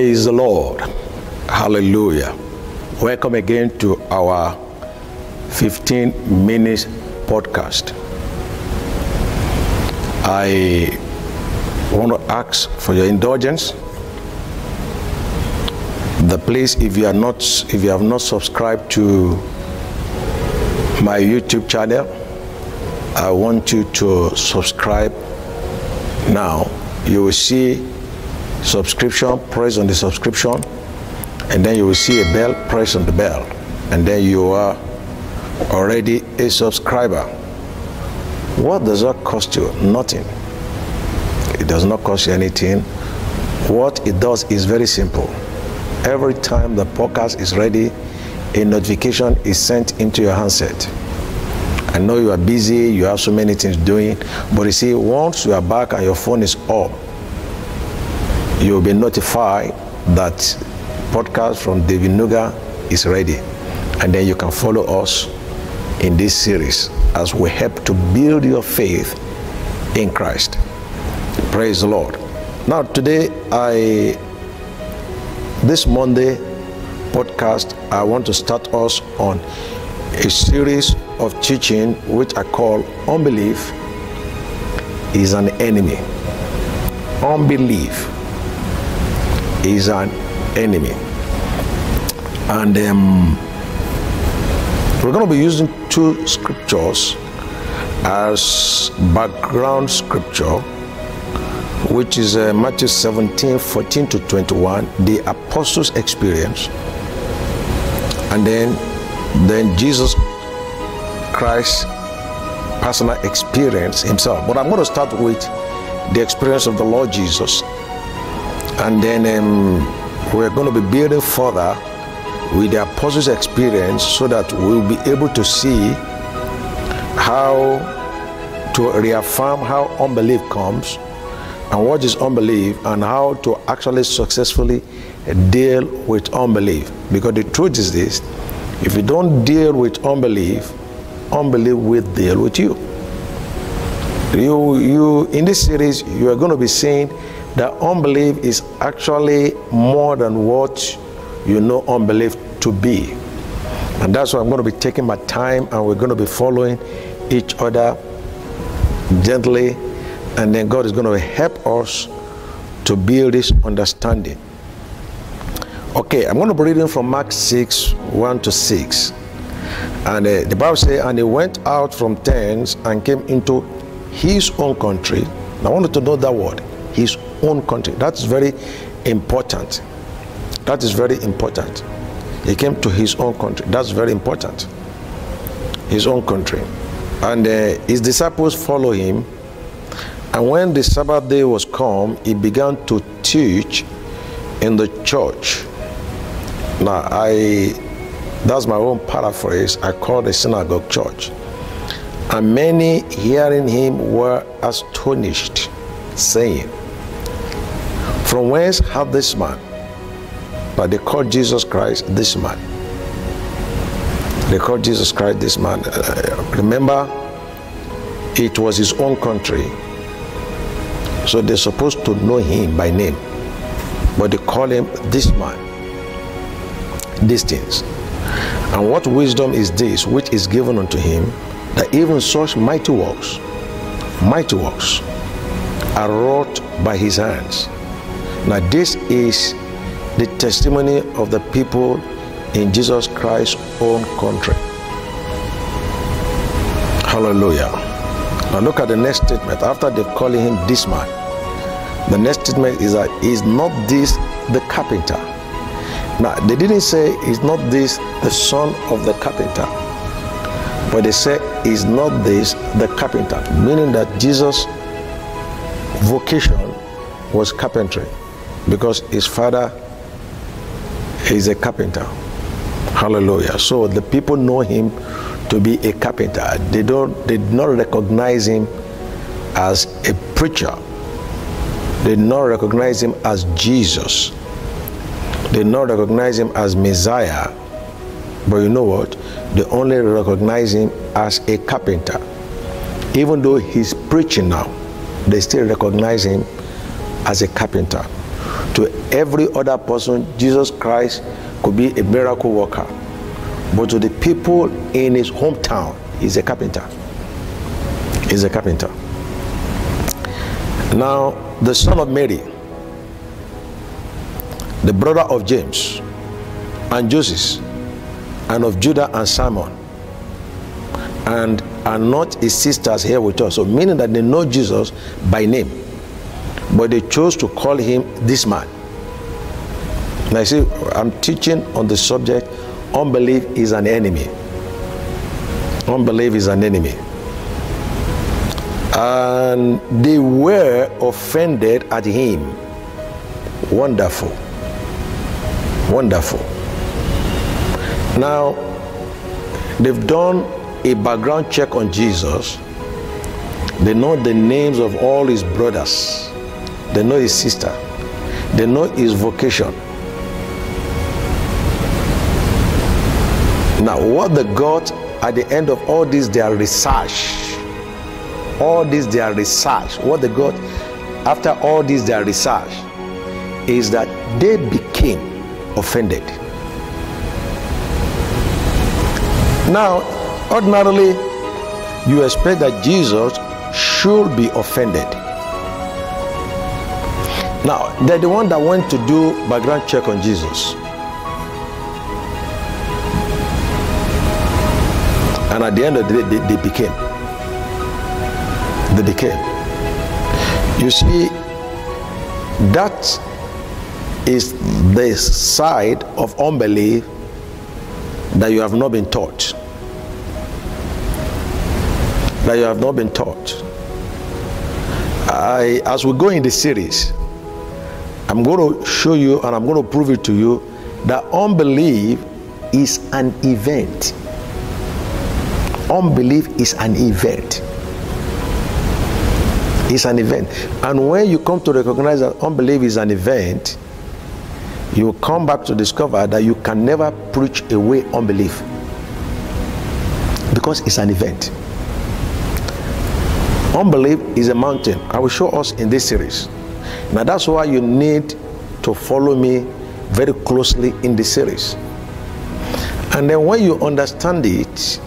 Praise the Lord. Hallelujah. Welcome again to our 15 minutes podcast. I want to ask for your indulgence. The place, if you are not, if you have not subscribed to my YouTube channel, I want you to subscribe now. You will see subscription, press on the subscription, and then you will see a bell, press on the bell, and then you are already a subscriber. What does that cost you? Nothing. It does not cost you anything. What it does is very simple. Every time the podcast is ready, a notification is sent into your handset. I know you are busy, you have so many things doing, but you see, once you are back and your phone is up, you'll be notified that podcast from David Nuga is ready. And then you can follow us in this series as we help to build your faith in Christ. Praise the Lord. Now, today, I, this Monday podcast, I want to start us on a series of teaching which I call Unbelief is an Enemy. Unbelief is an enemy. And um, we're going to be using two scriptures as background scripture, which is uh, Matthew 17 14 to 21, the apostles' experience, and then, then Jesus Christ's personal experience himself. But I'm going to start with the experience of the Lord Jesus and then um, we're going to be building further with the apostles' experience so that we'll be able to see how to reaffirm how unbelief comes and what is unbelief and how to actually successfully deal with unbelief. Because the truth is this if you don't deal with unbelief, unbelief will deal with you. You, you in this series, you are going to be seeing that unbelief is actually more than what you know unbelief to be. And that's why I'm going to be taking my time and we're going to be following each other gently. And then God is going to help us to build this understanding. Okay, I'm going to be reading from Mark 6 1 to 6. And uh, the Bible says, And he went out from thence and came into his own country. I wanted to know that word, own country. That's very important. That is very important. He came to his own country. That's very important. His own country. And uh, his disciples follow him. And when the Sabbath day was come, he began to teach in the church. Now, I, that's my own paraphrase. I call the synagogue church. And many hearing him were astonished, saying, From whence hath this man? But they called Jesus Christ this man. They called Jesus Christ this man. Uh, remember, it was his own country. So they're supposed to know him by name. But they call him this man. These things. And what wisdom is this which is given unto him that even such mighty works, mighty works, are wrought by his hands. Now, this is the testimony of the people in Jesus Christ's own country. Hallelujah. Now, look at the next statement. After they're calling him this man, the next statement is that is not this the carpenter? Now, they didn't say is not this the son of the carpenter, but they say is not this the carpenter, meaning that Jesus' vocation was carpentry because his father is a carpenter. Hallelujah. So the people know him to be a carpenter. They don't they did not recognize him as a preacher. They did not recognize him as Jesus. They did not recognize him as Messiah. But you know what? They only recognize him as a carpenter. Even though he's preaching now, they still recognize him as a carpenter. To every other person, Jesus Christ could be a miracle worker. But to the people in his hometown, he's a carpenter. He's a carpenter. Now, the son of Mary, the brother of James and Joseph, and of Judah and Simon, and are not his sisters here with us. So, meaning that they know Jesus by name, but they chose to call him this man. Now, you see, I'm teaching on the subject unbelief is an enemy. Unbelief is an enemy. And they were offended at him. Wonderful. Wonderful. Now, they've done a background check on Jesus. They know the names of all his brothers, they know his sister, they know his vocation. Now, what they got at the end of all this, their research, all this, their research, what they got after all this, their research, is that they became offended. Now, ordinarily, you expect that Jesus should be offended. Now, they're the one that went to do background check on Jesus. And at the end of the day, they, they became. They became. You see, that is the side of unbelief that you have not been taught. That you have not been taught. I, as we go in the series, I'm going to show you and I'm going to prove it to you that unbelief is an event. Unbelief is an event. It's an event. And when you come to recognize that unbelief is an event, you come back to discover that you can never preach away unbelief because it's an event. Unbelief is a mountain. I will show us in this series. Now, that's why you need to follow me very closely in this series. And then, when you understand it,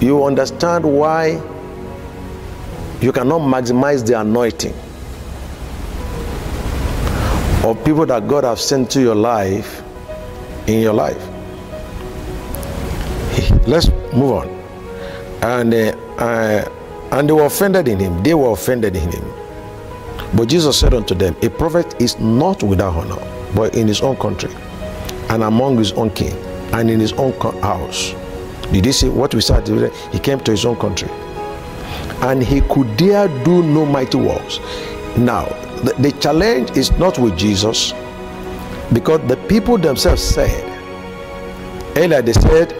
you understand why you cannot maximize the anointing of people that God has sent to your life in your life. Let's move on. And uh, uh, and they were offended in him. They were offended in him. But Jesus said unto them, A prophet is not without honor, but in his own country, and among his own king, and in his own house. Did he see what we started? He came to his own country. And he could dare do no mighty works. Now, the, the challenge is not with Jesus, because the people themselves said, earlier they said,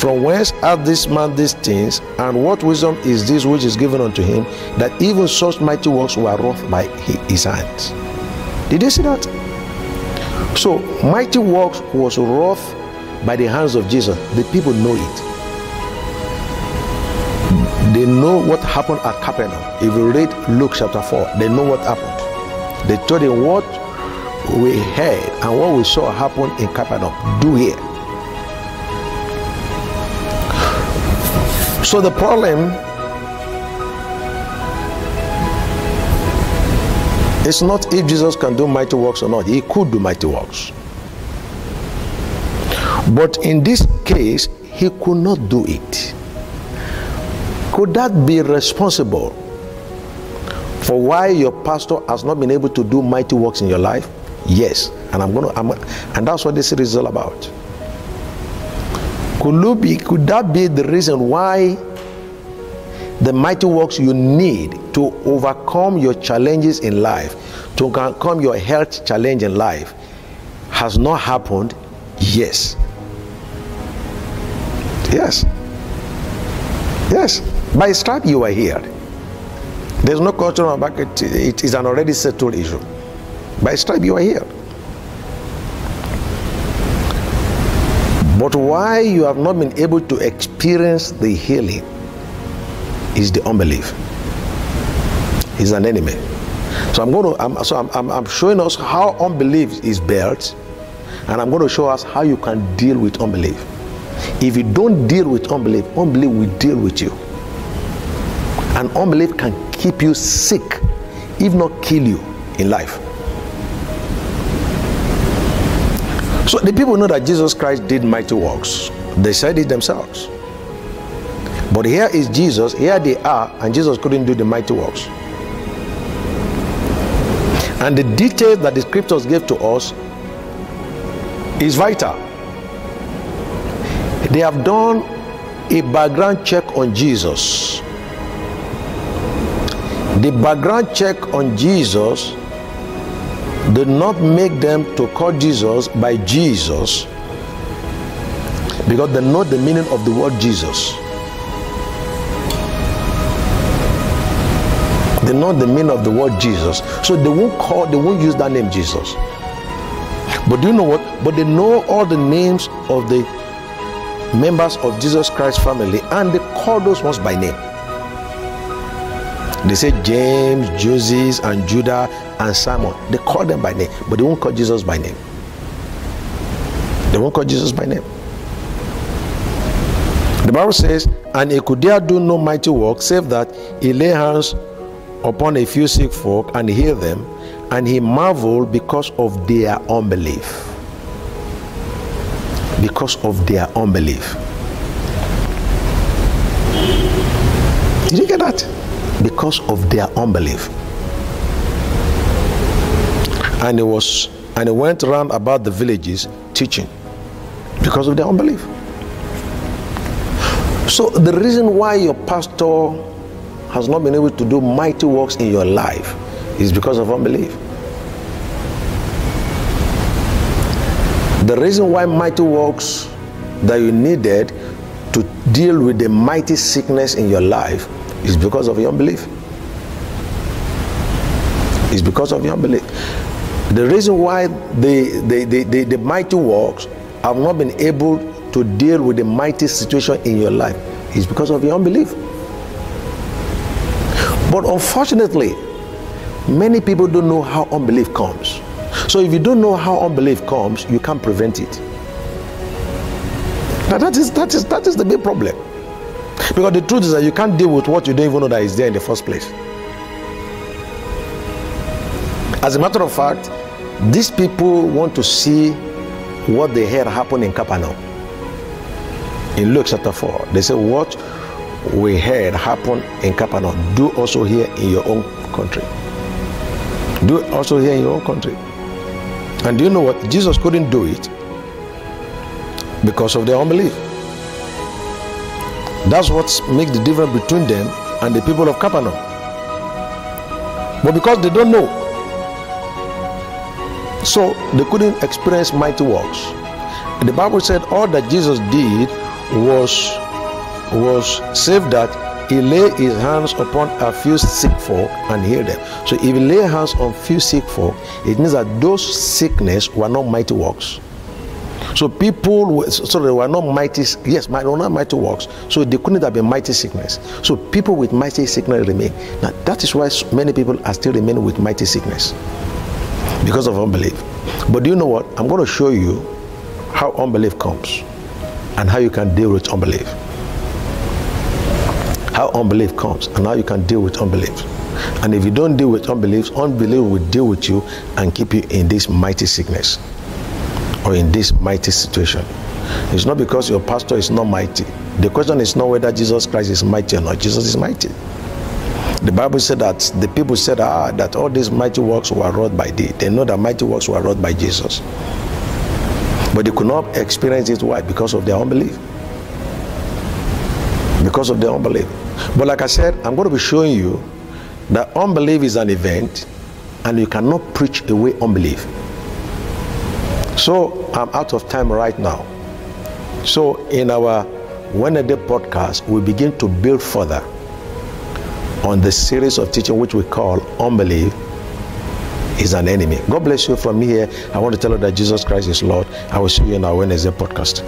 From whence hath this man these things, and what wisdom is this which is given unto him, that even such mighty works were wrought by his hands? Did you see that? So, mighty works was wrought by the hands of Jesus. The people know it. They know what happened at Capernaum. If you read Luke chapter 4, they know what happened. They told him what we heard and what we saw happen in Capernaum. Do here. So the problem is not if Jesus can do mighty works or not. He could do mighty works. But in this case, he could not do it. Could that be responsible for why your pastor has not been able to do mighty works in your life? Yes. And I'm gonna I'm, and that's what this series is all about. Could, be, could that be the reason why the mighty works you need to overcome your challenges in life, to overcome your health challenge in life, has not happened? Yes. Yes. Yes. By stripe you are here. There's no question about It, it is an already settled issue. By stripe you are here. But why you have not been able to experience the healing is the unbelief. He's an enemy. So I'm going to, I'm, so I'm, I'm, I'm showing us how unbelief is built, and I'm going to show us how you can deal with unbelief. If you don't deal with unbelief, unbelief will deal with you. And unbelief can keep you sick, if not kill you in life. So the people know that Jesus Christ did mighty works. They said it themselves. But here is Jesus, here they are, and Jesus couldn't do the mighty works. And the details that the scriptures give to us is vital. They have done a background check on Jesus. The background check on Jesus did not make them to call Jesus by Jesus because they know the meaning of the word Jesus. They know the meaning of the word Jesus. So they won't call, they won't use that name Jesus. But do you know what? But they know all the names of the members of Jesus Christ family and they call those ones by name. They say James, Joseph, and Judah and Simon. They call them by name, but they won't call Jesus by name. They won't call Jesus by name. The Bible says, and he could dare do no mighty work, save that he lay hands upon a few sick folk and healed them, and he marveled because of their unbelief. Because of their unbelief. Did you get that? Because of their unbelief. And he was and he went around about the villages teaching because of their unbelief. So the reason why your pastor has not been able to do mighty works in your life is because of unbelief. The reason why mighty works that you needed deal with the mighty sickness in your life is because of your unbelief. It's because of your unbelief. The reason why the, the, the, the, the mighty works have not been able to deal with the mighty situation in your life is because of your unbelief. But unfortunately, many people don't know how unbelief comes. So if you don't know how unbelief comes, you can't prevent it. Now that is that is that is the big problem. Because the truth is that you can't deal with what you don't even know that is there in the first place. As a matter of fact, these people want to see what they heard happen in Capernaum. In Luke chapter 4, they say, What we heard happen in Capernaum, do also here in your own country. Do also here in your own country. And do you know what? Jesus couldn't do it because of their unbelief. That's what makes the difference between them and the people of Capernaum. But because they don't know, so they couldn't experience mighty works. The Bible said all that Jesus did was was save that he lay his hands upon a few sick folk and healed them. So if he lay hands on few sick folk, it means that those sickness were not mighty works. So people, were, so they were not mighty, yes, not mighty works. So they couldn't have been mighty sickness. So people with mighty sickness remain. Now that is why many people are still remaining with mighty sickness because of unbelief. But do you know what? I'm going to show you how unbelief comes and how you can deal with unbelief how unbelief comes and how you can deal with unbelief. And if you don't deal with unbelief, unbelief will deal with you and keep you in this mighty sickness or in this mighty situation. It's not because your pastor is not mighty. The question is not whether Jesus Christ is mighty or not. Jesus is mighty. The Bible said that the people said ah, that all these mighty works were wrought by thee. They know that mighty works were wrought by Jesus. But they could not experience it. Why? Because of their unbelief. Because of their unbelief. But like I said, I'm going to be showing you that unbelief is an event and you cannot preach away unbelief. So I'm out of time right now. So in our Wednesday podcast, we begin to build further on the series of teaching which we call Unbelief is an Enemy. God bless you from me here. I want to tell you that Jesus Christ is Lord. I will see you in our Wednesday podcast.